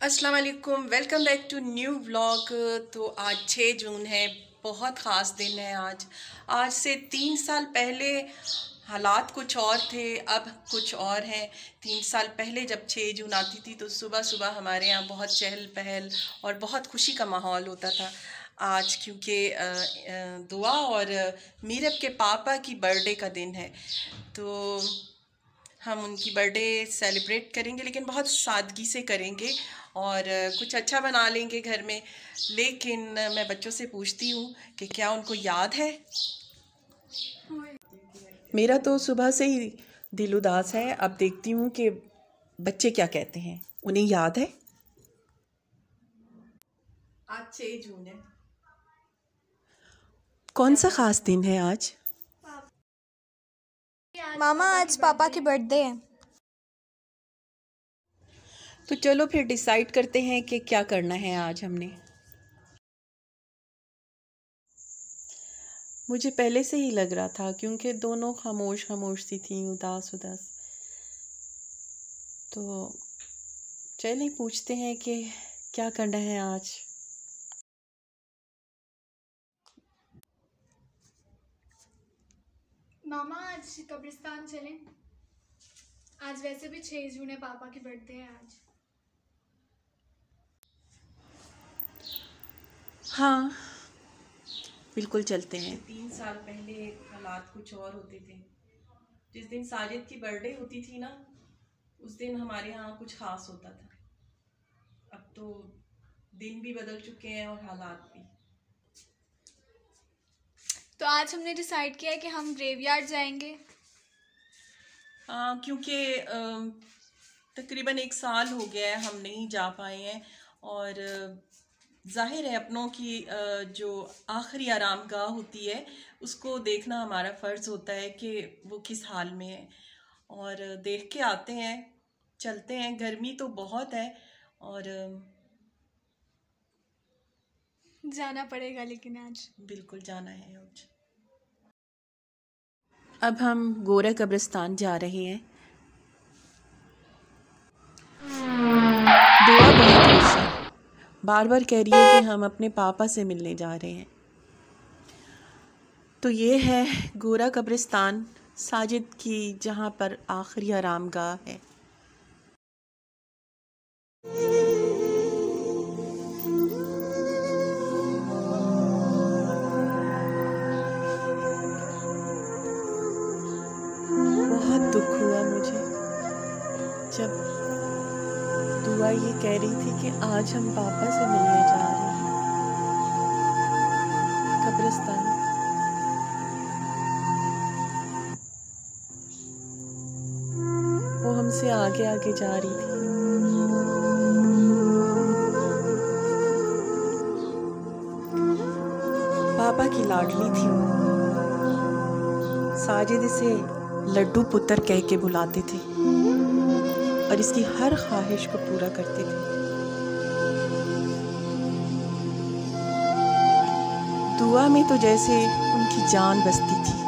अस्सलाम वालेकुम welcome back to new vlog तो आज छः जून है, बहुत ख़ास दिन है आज। आज से तीन साल पहले हालात कुछ और थे, अब कुछ और हैं। तीन साल पहले जब छः जून आती थी तो सुबह सुबह हमारे यहाँ बहुत चहल पहल और बहुत खुशी का माहौल होता था। आज क्योंकि दुआ और मीरब के पापा की बर्थडे का दिन है। तो हम उनकी बर्थडे सेलिब्रेट करेंगे लेकिन बहुत सादगी से करेंगे और कुछ अच्छा बना लेंगे घर में। लेकिन मैं बच्चों से पूछती हूँ कि क्या उनको याद है? मेरा तो सुबह से ही दिल उदास है। अब देखती हूँ कि बच्चे क्या कहते हैं। उन्हें याद है? आज छः जून है। कौन सा ख़ास दिन है आज? मामा, आज पापा की बर्थडे है। तो चलो फिर डिसाइड करते हैं कि क्या करना है आज हमने। मुझे पहले से ही लग रहा था, क्योंकि दोनों खामोश खामोश सी थी, उदास उदास। तो चलिए पूछते हैं कि क्या करना है आज? मामा आज कब्रिस्तान चलें। आज वैसे भी छः जून है पापा की बर्थडे है आज। हाँ बिल्कुल चलते हैं। तीन साल पहले हालात कुछ और होते थे। जिस दिन साजिद की बर्थडे होती थी ना उस दिन हमारे यहाँ कुछ ख़ास होता था। अब तो दिन भी बदल चुके हैं और हालात भी। तो आज हमने डिसाइड किया है कि हम ग्रेवयार्ड जाएँगे। क्योंकि तकरीबन एक साल हो गया है हम नहीं जा पाए हैं और ज़ाहिर है अपनों की जो आखिरी आराम गाह होती है, उसको देखना हमारा फ़र्ज़ होता है कि वो किस हाल में है। और देख के आते हैं, चलते हैं, गर्मी तो बहुत है और जाना पड़ेगा लेकिन आज। बिल्कुल जाना है आज। अब हम गोरा कब्रिस्तान जा रहे हैं। दुआ बहुत खुश है बार बार कह रही है कि हम अपने पापा से मिलने जा रहे हैं। तो ये है गोरा कब्रिस्तान साजिद की जहाँ पर आखिरी आराम गाह है। जब दुआ ये कह रही थी कि आज हम पापा से मिलने जा रहे हैं। कब्रिस्तान। वो हमसे आगे आगे जा रही थी। पापा की लाडली थी साजिद इसे लड्डू पुत्र कह के बुलाते थे। और इसकी हर ख्वाहिश को पूरा करते थे दुआ में तो जैसे उनकी जान बसती थी।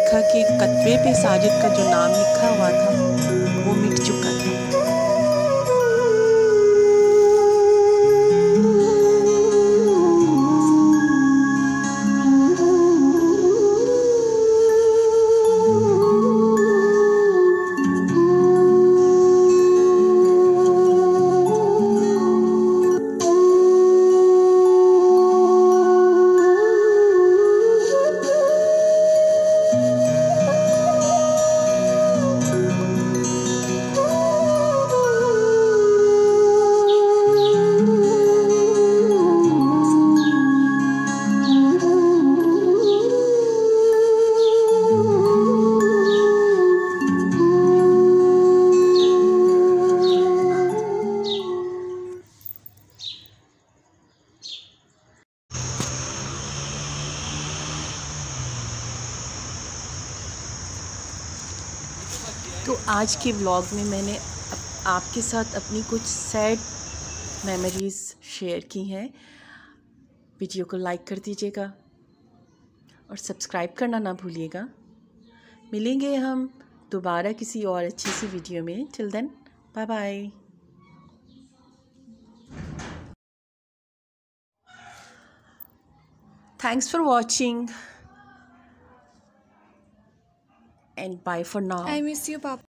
देखा कि कतवे पे साजिद का जो नाम लिखा हुआ था तो आज के व्लॉग में मैंने आपके साथ अपनी कुछ सैड मेमोरीज़ शेयर की हैं। वीडियो को लाइक कर दीजिएगा और सब्सक्राइब करना ना भूलिएगा। मिलेंगे हम दोबारा किसी और अच्छी सी वीडियो में। Till then bye bye thanks for watching and bye for now. I miss you, Papa.